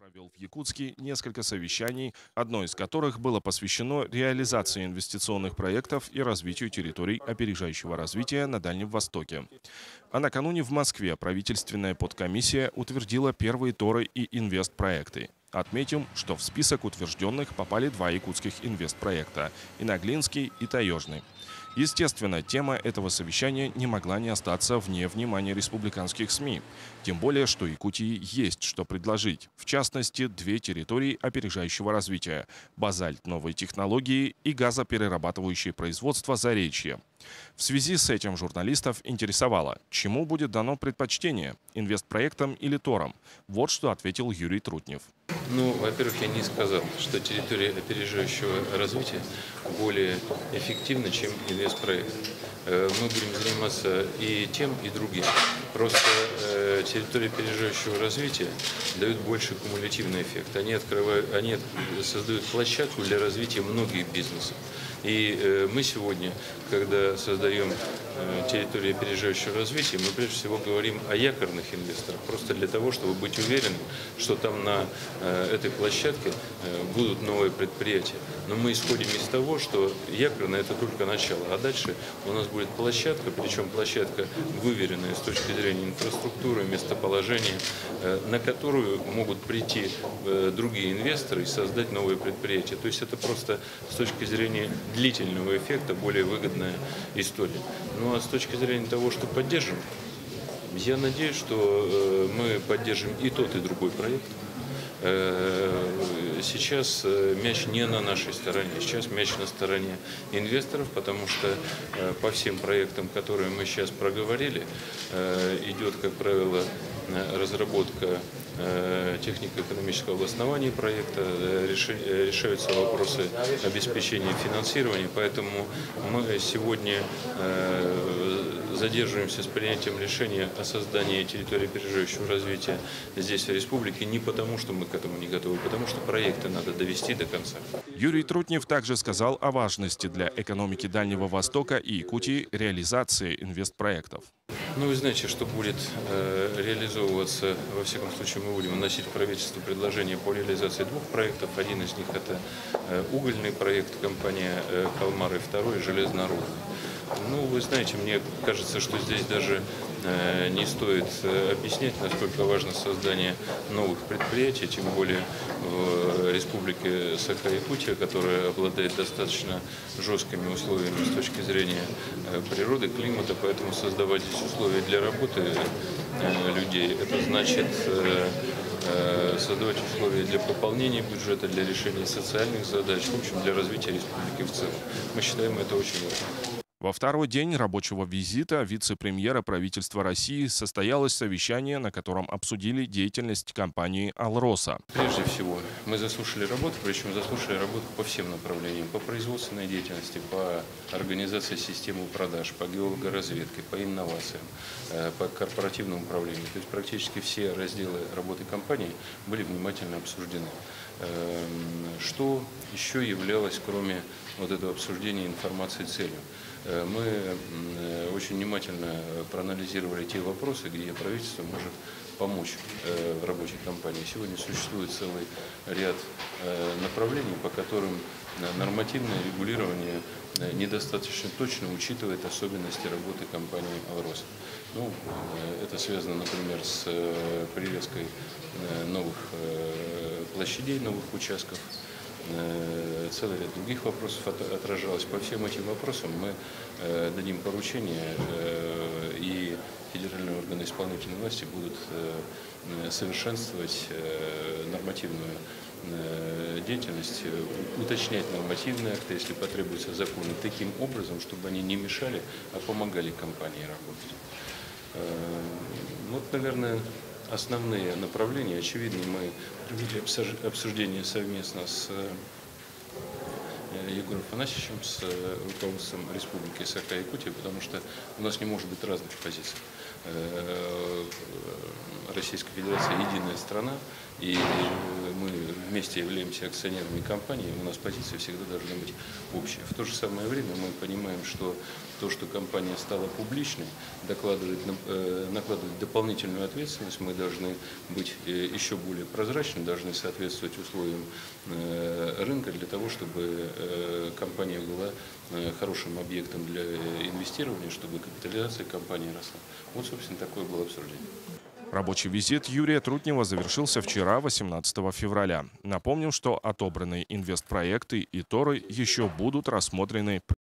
провел в Якутске несколько совещаний, одно из которых было посвящено реализации инвестиционных проектов и развитию территорий опережающего развития на Дальнем Востоке. А накануне в Москве правительственная подкомиссия утвердила первые торы и инвестпроекты. Отметим, что в список утвержденных попали два якутских инвестпроекта – Иноглинский и Таежный. Естественно, тема этого совещания не могла не остаться вне внимания республиканских СМИ. Тем более, что Якутии есть что предложить. В частности, две территории опережающего развития – базальт новой технологии и газоперерабатывающее производство «Заречье». В связи с этим журналистов интересовало, чему будет дано предпочтение – инвестпроектам или торам. Вот что ответил Юрий Трутнев. Ну, во-первых, я не сказал, что территория опережающего развития более эффективна, чем инвестпроект. Э, мы будем заниматься и тем, и другим. Просто э, территория опережающего развития дают больше кумулятивный эффект. Они, открывают, они создают площадку для развития многих бизнесов. И э, мы сегодня, когда создаем э, территорию опережающего развития, мы прежде всего говорим о якорных инвесторах, просто для того, чтобы быть уверенным, что там на э, этой площадке будут новые предприятия. Но мы исходим из того, что якорная – это только начало, а дальше у нас будет площадка, причем площадка выверенная с точки зрения инфраструктуры, местоположения, на которую могут прийти другие инвесторы и создать новые предприятия. То есть это просто с точки зрения длительного эффекта более выгодная история. Ну а с точки зрения того, что поддержим, я надеюсь, что э, мы поддержим и тот, и другой проект. Э, сейчас э, мяч не на нашей стороне, сейчас мяч на стороне инвесторов, потому что по всем проектам, которые мы сейчас проговорили, идет, как правило, разработка технико-экономического обоснования проекта, э, э, решаются вопросы обеспечения финансирования, поэтому мы сегодня задерживаемся с принятием решения о создании территории опережающего развития здесь, в республике, не потому, что мы к этому не готовы, а потому что проекты надо довести до конца. Юрий Трутнев также сказал о важности для экономики Дальнего Востока и Якутии реализации инвестпроектов. Ну, вы знаете, что будет э, реализовываться, во всяком случае, мы будем вносить в правительство предложение по реализации двух проектов. Один из них – это э, угольный проект компании э, «Калмар», и второй – железнорудный. Ну, вы знаете, мне кажется, что здесь даже не стоит э, объяснять, насколько важно создание новых предприятий, тем более в республике Саха-Якутия, которая обладает достаточно жесткими условиями с точки зрения э, природы, климата, поэтому создавать здесь условия для работы людей, это значит создавать условия для пополнения бюджета, для решения социальных задач, в общем, для развития республики в целом. Мы считаем это очень важным. Во второй день рабочего визита вице-премьера правительства России состоялось совещание, на котором обсудили деятельность компании «Алроса». Прежде всего, мы заслушали работу, причем заслушали работу по всем направлениям. По производственной деятельности, по организации системы продаж, по геологоразведке, по инновациям, э, по корпоративному управлению. То есть практически все разделы работы компании были внимательно обсуждены. Эм, что еще являлось, кроме вот этого обсуждения информации целью? Э, мы э, очень внимательно проанализировали те вопросы, где правительство может помочь э, в рабочей компании. Сегодня существует целый ряд направлений, по которым нормативное регулирование недостаточно точно учитывает особенности работы компании «Алрос». Ну, это связано, например, с привязкой новых площадей, новых участков целый ряд других вопросов отражалось. По всем этим вопросам мы э, дадим поручение, э, и федеральные органы исполнительной власти будут совершенствовать нормативную деятельность, уточнять нормативные акты, если потребуются законы, таким образом, чтобы они не мешали, а помогали компании работать. Вот, наверное, основные направления. Очевидно, мы провели обсуждение совместно с э, Егором Афанасьевичем, с э, руководством Республики Саха-Якутия, потому что у нас не может быть разных позиций. Э, Российская Федерация единая страна, и мы вместе являемся акционерами компании, у нас позиция всегда должна быть общая. В то же самое время мы понимаем, что то, что компания стала публичной, докладывает, э, накладывает дополнительную ответственность. Мы должны быть э, еще более прозрачны, должны соответствовать условиям э, рынка для того, чтобы компания была хорошим объектом для инвестирования, чтобы капитализация компании росла. Вот, собственно, такое было обсуждение. Рабочий визит Юрия Трутнева завершился вчера, 18 февраля. Напомним, что отобранные инвестпроекты и торы еще будут рассмотрены